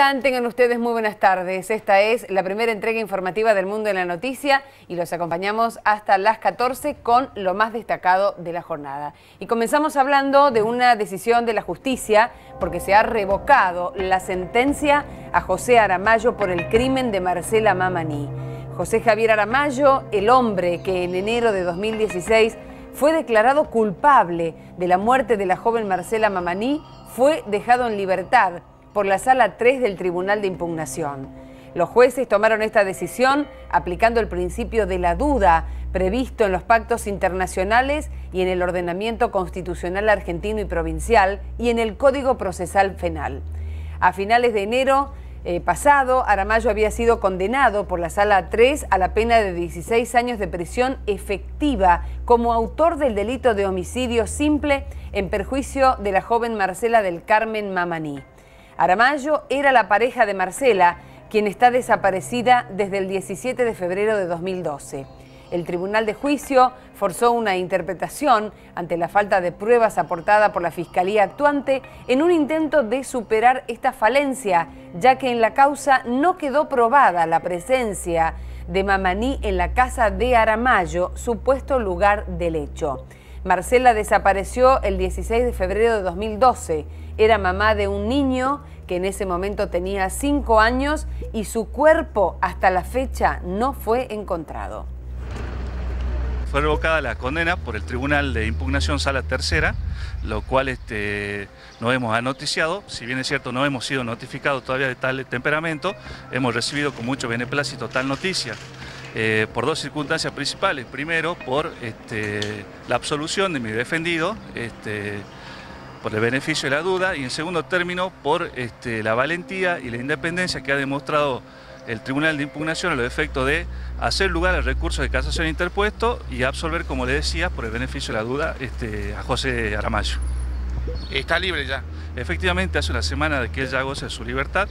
Tengan ustedes muy buenas tardes. Esta es la primera entrega informativa del Mundo en la Noticia y los acompañamos hasta las 14 con lo más destacado de la jornada. Y comenzamos hablando de una decisión de la justicia porque se ha revocado la sentencia a José Aramayo por el crimen de Marcela Mamani. José Javier Aramayo, el hombre que en enero de 2016 fue declarado culpable de la muerte de la joven Marcela Mamani, fue dejado en libertad por la Sala 3 del Tribunal de Impugnación. Los jueces tomaron esta decisión aplicando el principio de la duda previsto en los pactos internacionales y en el ordenamiento constitucional argentino y provincial y en el Código Procesal Penal. A finales de enero eh, pasado, Aramayo había sido condenado por la Sala 3 a la pena de 16 años de prisión efectiva como autor del delito de homicidio simple en perjuicio de la joven Marcela del Carmen Mamaní. Aramayo era la pareja de Marcela, quien está desaparecida desde el 17 de febrero de 2012. El Tribunal de Juicio forzó una interpretación ante la falta de pruebas aportada por la Fiscalía actuante en un intento de superar esta falencia, ya que en la causa no quedó probada la presencia de Mamaní en la casa de Aramayo, supuesto lugar del hecho. Marcela desapareció el 16 de febrero de 2012. Era mamá de un niño que en ese momento tenía cinco años y su cuerpo hasta la fecha no fue encontrado. Fue revocada la condena por el Tribunal de Impugnación Sala Tercera, lo cual este, no hemos anoticiado. Si bien es cierto, no hemos sido notificados todavía de tal temperamento, hemos recibido con mucho beneplácito tal noticia. Eh, por dos circunstancias principales. Primero, por este, la absolución de mi defendido, este, por el beneficio de la duda, y en segundo término, por este, la valentía y la independencia que ha demostrado el Tribunal de Impugnación a los efectos de hacer lugar al recurso de casación interpuesto y absolver, como le decía, por el beneficio de la duda, a José Aramayo. ¿Está libre ya? Efectivamente, hace una semana de que él ya goza de su libertad.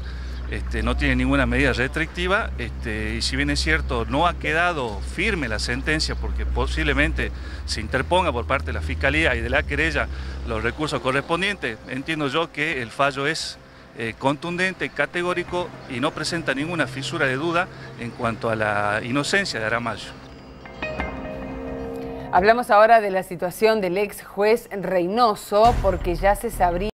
Este, no tiene ninguna medida restrictiva este, y si bien es cierto no ha quedado firme la sentencia porque posiblemente se interponga por parte de la Fiscalía y de la querella los recursos correspondientes, entiendo yo que el fallo es eh, contundente, categórico y no presenta ninguna fisura de duda en cuanto a la inocencia de Aramayo. Hablamos ahora de la situación del ex juez Reynoso porque ya se sabría